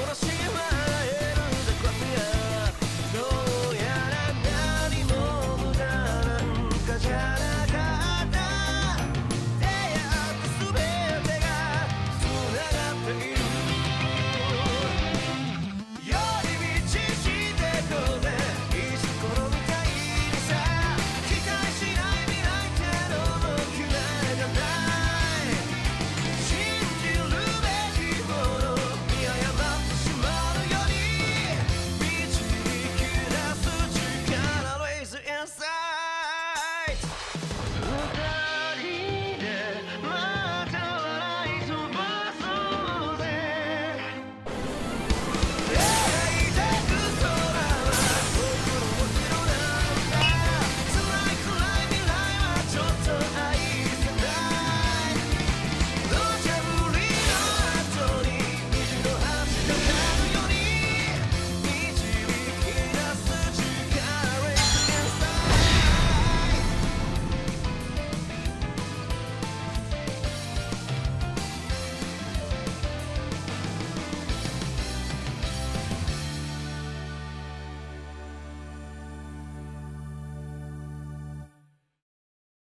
por cima.